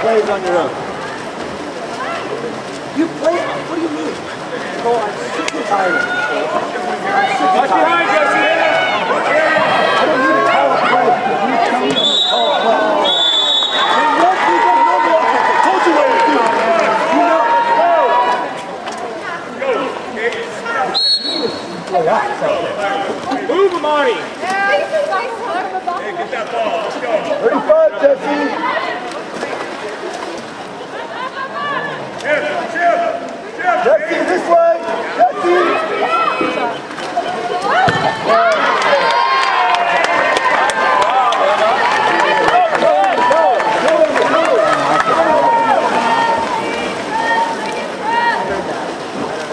plays on your own. Oh, I'm sick tired. I'm sick and tired. I don't need to call a play because you tell me to call a play. And once we get number one, I told you what to do. You know. Oh, yeah. So, Move, Amani. Hey, Get that ball. Let's go. 35, Jesse. Shift, shift, shift. Jesse, this way. Jesse.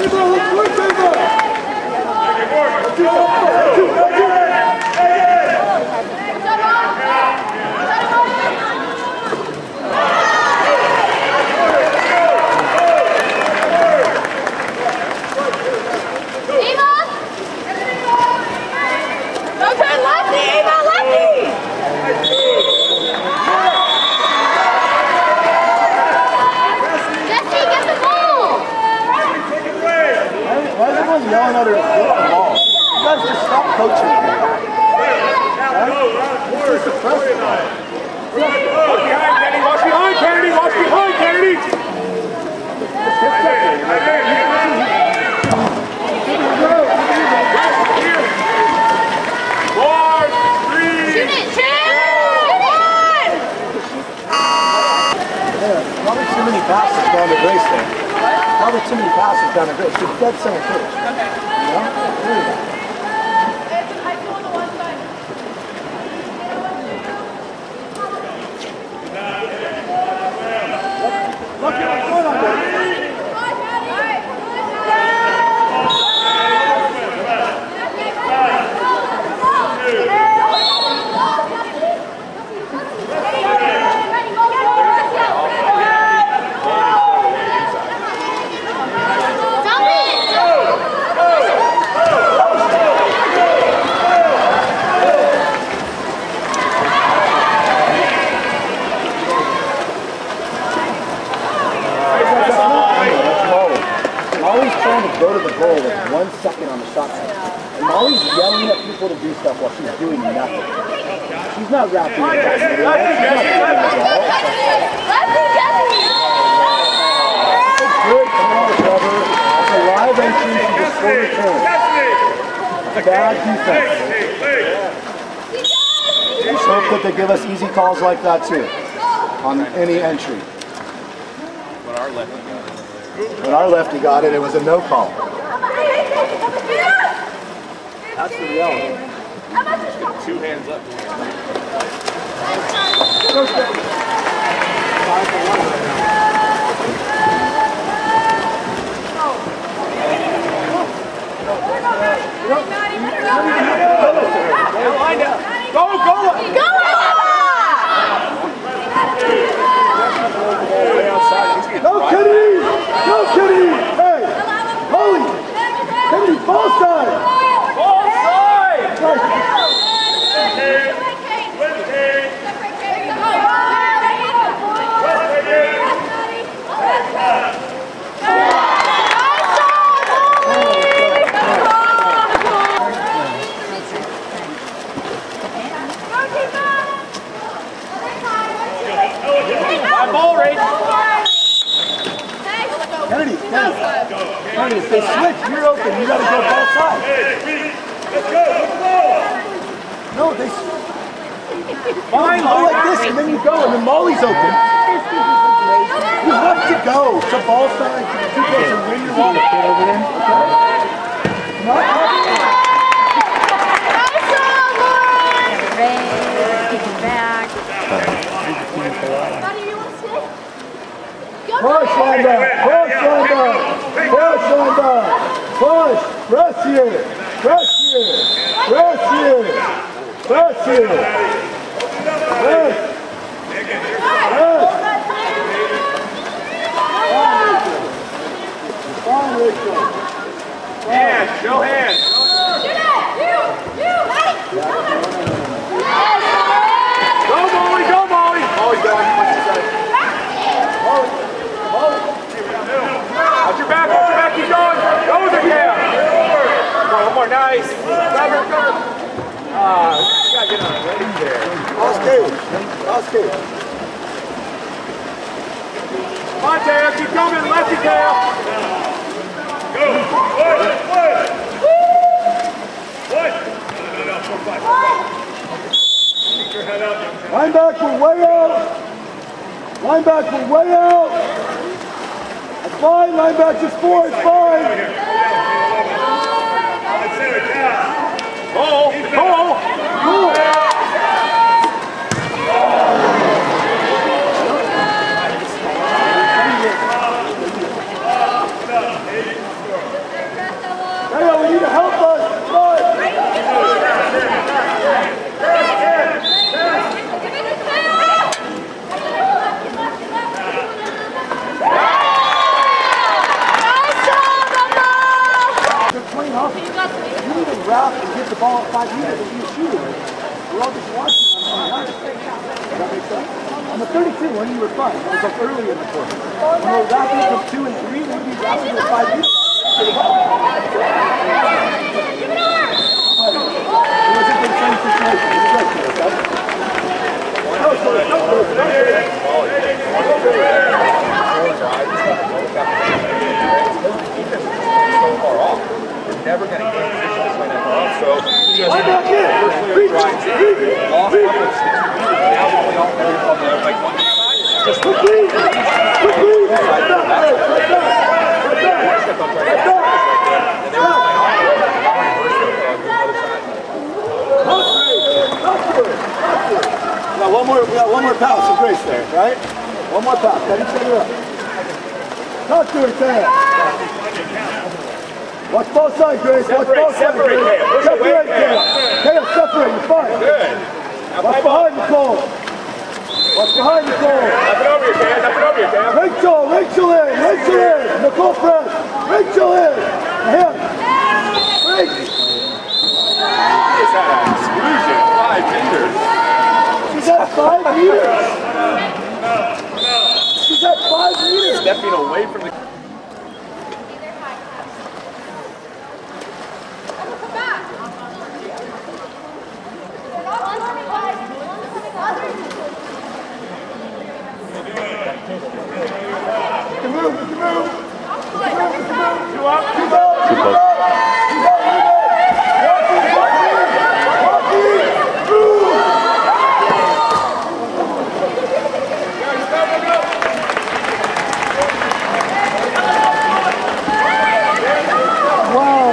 Ava, let's work, Ava. Let's do something. Let's do something. Eva! No turn lefty, Eva, lefty! Jesse, get the ball! Take it away. Why is everyone yelling at her to get the ball? You guys just stop coaching. Yeah, probably too many passes down to Grace there. Probably too many passes down to Grace. She's dead center field. You know? There you go. Look at what's going on there. Dump it! That's Molly. Molly's trying to go to the goal with one second on the shot clock. And Molly's yelling at people to do stuff while she's doing nothing. She's not wrapping. She's not. Lefty, Jesse! Good call, It's a live entry. She just scored a. Bad defense. Let's hope that they give us easy calls like that too on any entry. When our lefty got it, it was a no call. That's the reality. Two hands up. Go, go! Go, No, Kennedy! No, Kennedy! Hey! Holy! Kennedy, ball side! Ball rate. Kennedy, Kennedy. Kennedy, if they switch, you're open. You gotta go ball side. Let's go, let's go! No, they s- Fine, go like this, and then you go, and then Molly's open. You have to go to ball side to two goals and win your ball. Get over there. Okay? Not Push, Linda! Push, Linda! Push, Linda! Push. Press here. Press here. Press here. Press here. Fine, Rachel. Hands, show hands. Go, Molly, go, Molly. Molly's going. Watch your back, watch your back, keep going. Go with it, yeah. Come on, one more, nice. Cover, cover. Ah, you gotta keep. Go, one, one. One. Linebacker way out. Linebacker way out. Fine. Linebacker's four. It's. Cole, Cole. Cool. Hey, we need to help us. Come on. They're playing off. You need to wrap and get the ball at five meters and be a shooter. We're all just watching on the line. Does that make sense? On the 32, when you were fine, that was like early in the quarter. When we're wrapping from two and three, we'd be wrapping at five meters. But it was a good same situation. It was good, okay? Never gonna get in position to swing that ball, so he Line back in. Drives in, off reach. sticks. Now only Right there. back. And they were playing off the other side. We got one more, we got one more pass of Grace there, right? One more pass, set each other up. Talk to her, Sam. Watch both sides, Grace. Watch Separate, both sides. separate, Grace. Cam. Push Separate, Cam. Cam. Separate. You're fine. Good. Now Watch behind Nicole. Watch behind Nicole. Up and over Cam. Up and over here, Cam. Rachel, Rachel in, Rachel in. Nicole press. Rachel in. Him. Rachel. Exclusion, five meters. She's at five meters. She's at five meters. Stepping away from the. You can move, you can move. Two up. Keep up, keep up. Keep up, keep up. Walkie, walkie, walkie. Move. Wow.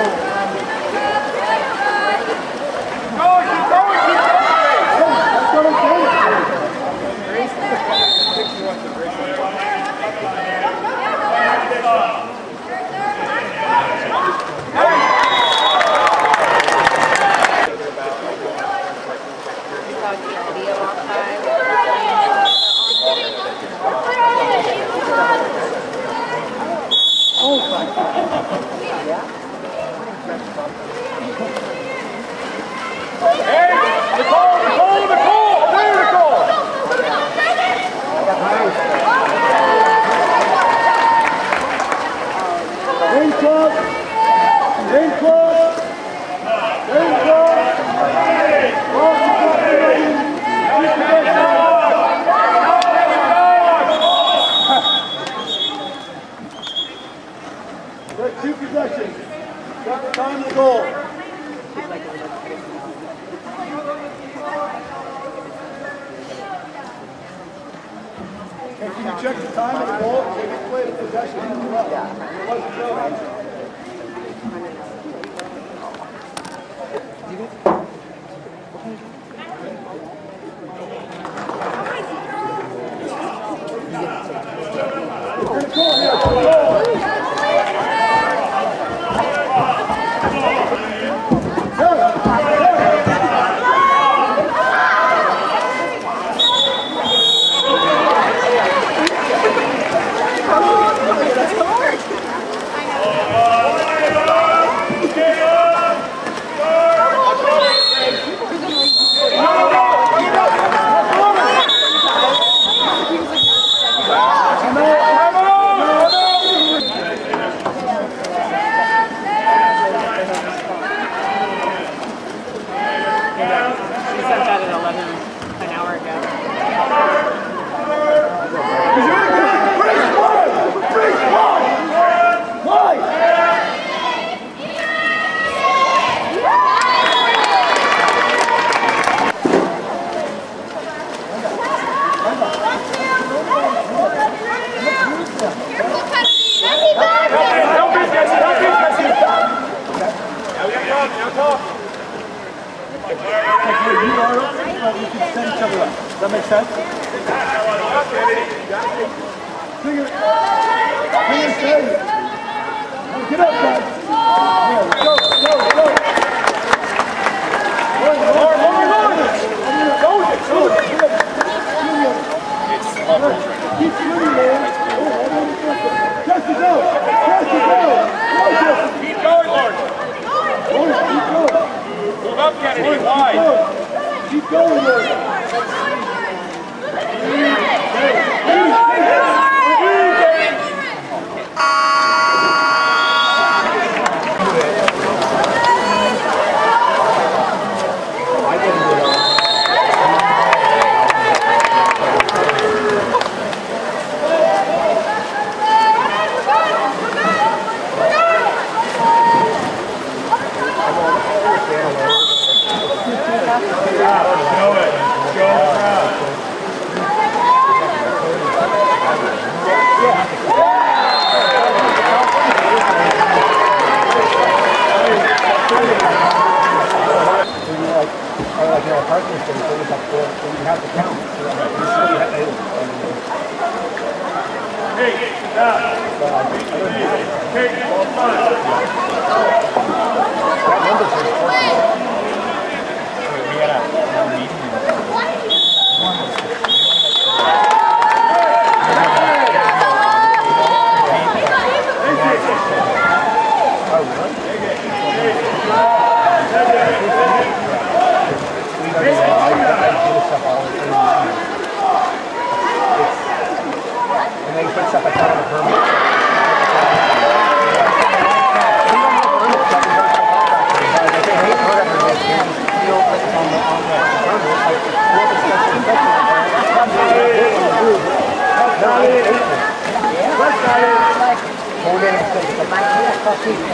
Go, keep going, keep going. That's what I'm saying. Hey, Nicole, Nicole, Nicole. There, Nicole. Ring club. Ring club. Ring club. Got two possessions. Got the They've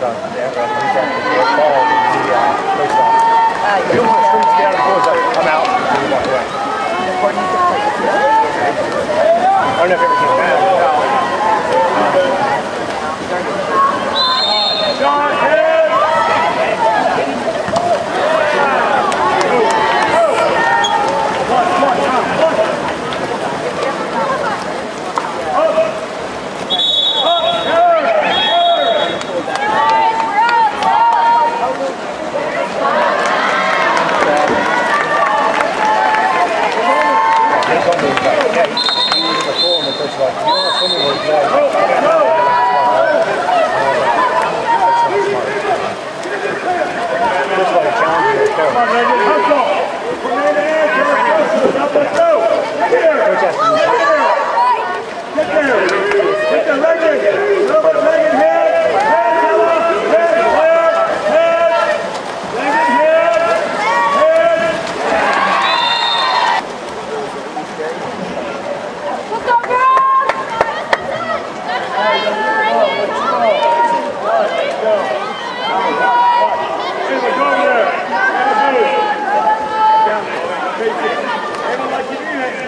John, head! Come on, Megan, hustle! From A to end, come on, go. Now let's go! Get there! Get there! Get there! Get there, Megan! Little bit, Megan, head! Head, Ella! Head, clear! Head! Megan, head!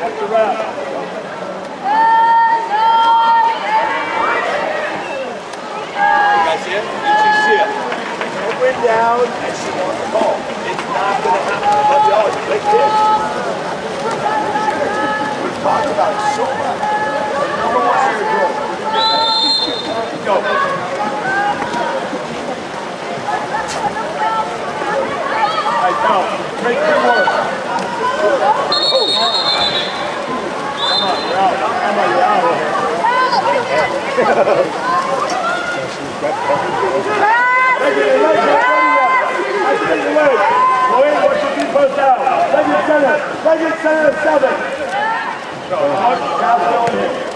That's the wrap. You guys see it? You two see it? It went and she won the ball. It's not going to happen to Buddy Ollie. Big kid. We've talked about it so much. Number one area growth. Go. Hey, Cal, great good work. Come on, you're out. Come on, you're out of here. Leg it, leg it, I see your leg. Lloyd, watch your feet post out. Leg it center. Center, seven. Here.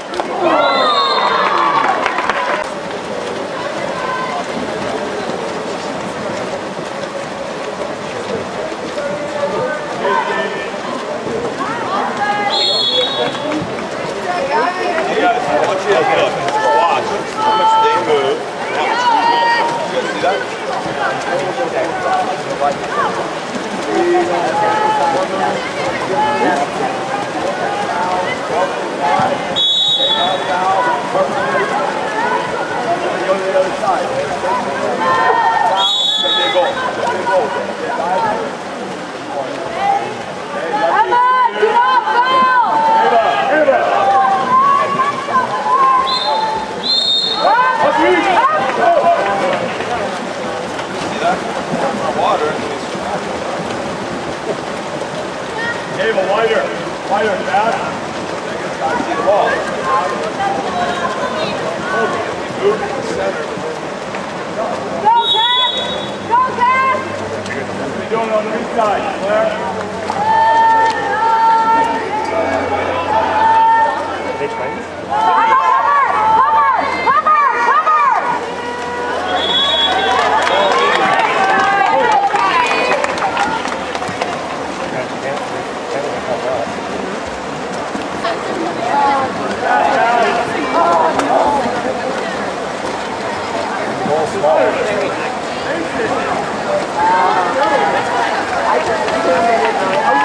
You guys, I want you to look. Watch how much they move and how much you move. You guys see that? Go to the other side. They go. They go. Eva, Eva. Up you. Go. See that? Water. Eva, wider. Wider, fast. Gotta see the ball. Move to the center. What are you doing on the inside, Claire?